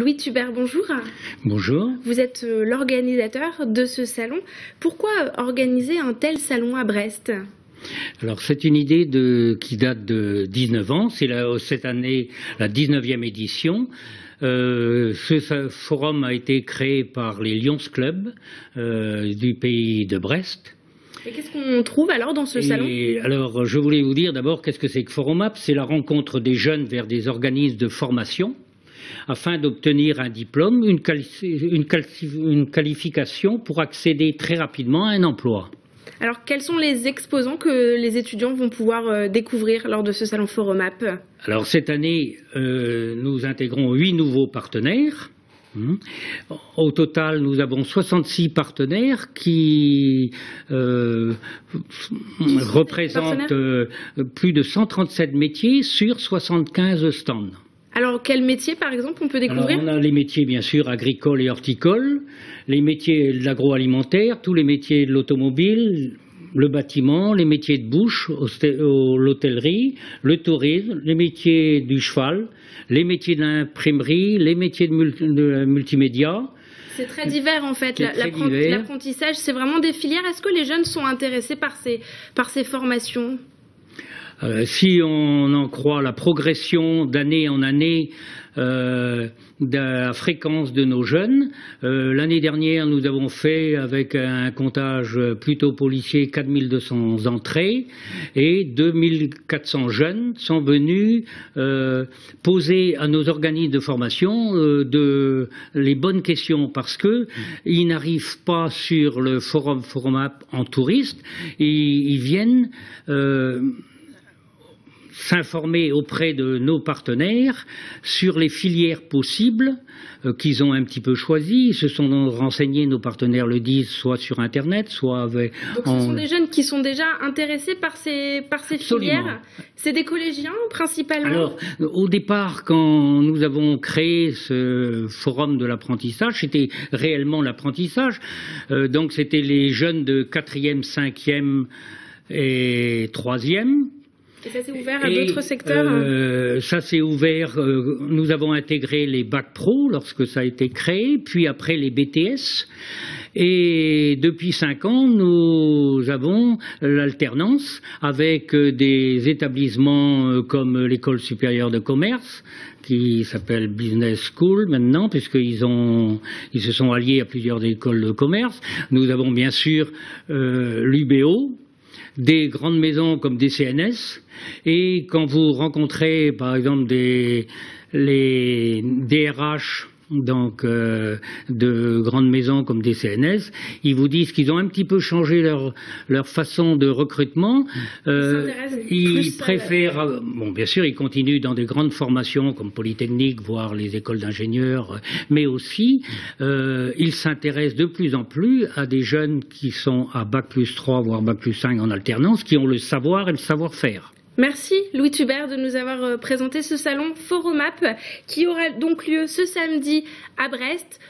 Louis Tubert, bonjour. Bonjour. Vous êtes euh, l'organisateur de ce salon. Pourquoi organiser un tel salon à Brest? Alors c'est une idée qui date de 19 ans, c'est cette année la 19e édition. Euh, ce forum a été créé par les Lions Club euh, du pays de Brest. Et qu'est-ce qu'on trouve alors dans ce salon? Alors je voulais vous dire d'abord qu'est-ce que c'est que Forum Up C'est la rencontre des jeunes vers des organismes de formation afin d'obtenir un diplôme, une, qualification pour accéder très rapidement à un emploi. Alors, quels sont les exposants que les étudiants vont pouvoir euh, découvrir lors de ce salon Forum App Alors, cette année, euh, nous intégrons huit nouveaux partenaires. Hmm. Au total, nous avons 66 partenaires qui euh, représentent plus de 137 métiers sur 75 stands. Alors, quel métier, par exemple, on peut découvrir On a les métiers, bien sûr, agricoles et horticoles, les métiers de l'agroalimentaire, tous les métiers de l'automobile, le bâtiment, les métiers de bouche, l'hôtellerie, le tourisme, les métiers du cheval, les métiers d'imprimerie, les métiers de, multimédia. C'est très divers en fait. L'apprentissage, c'est vraiment des filières. Est-ce que les jeunes sont intéressés par ces formations? Euh, si on en croit la progression d'année en année euh, de la fréquence de nos jeunes, euh, l'année dernière, nous avons fait, avec un comptage plutôt policier, 4200 entrées et 2400 jeunes sont venus poser à nos organismes de formation de, les bonnes questions parce qu'ils n'arrivent pas sur le forum Forum App en touriste, ils, ils viennent s'informer auprès de nos partenaires sur les filières possibles euh, qu'ils ont un petit peu choisies. Ils se sont renseignés, nos partenaires le disent, soit sur Internet, soit avec... Donc ce sont des jeunes qui sont déjà intéressés par ces, par ces filières C'est des collégiens principalement Alors, au départ, quand nous avons créé ce forum de l'apprentissage, c'était réellement l'apprentissage. Euh, donc c'était les jeunes de 4e, 5e et 3e et ça s'est ouvert à d'autres secteurs hein euh, Ça s'est ouvert, euh, nous avons intégré les bacs pro lorsque ça a été créé, puis après les BTS. Et depuis cinq ans, nous avons l'alternance avec des établissements comme l'école supérieure de commerce, qui s'appelle Business School maintenant, puisqu'ils ont, ils se sont alliés à plusieurs écoles de commerce. Nous avons bien sûr euh, l'UBO, des grandes maisons comme des CNS, et quand vous rencontrez par exemple des, les DRH donc euh, de grandes maisons comme des CNS, ils vous disent qu'ils ont un petit peu changé leur, leur façon de recrutement. Euh, ils préfèrent, euh, bon, bien sûr, ils continuent dans des grandes formations comme Polytechnique, voire les écoles d'ingénieurs, mais aussi ils s'intéressent de plus en plus à des jeunes qui sont à bac plus 3, voire bac plus 5 en alternance, qui ont le savoir et le savoir-faire. Merci Louis Tubert de nous avoir euh, présenté ce salon Forumap qui aura donc lieu ce samedi à Brest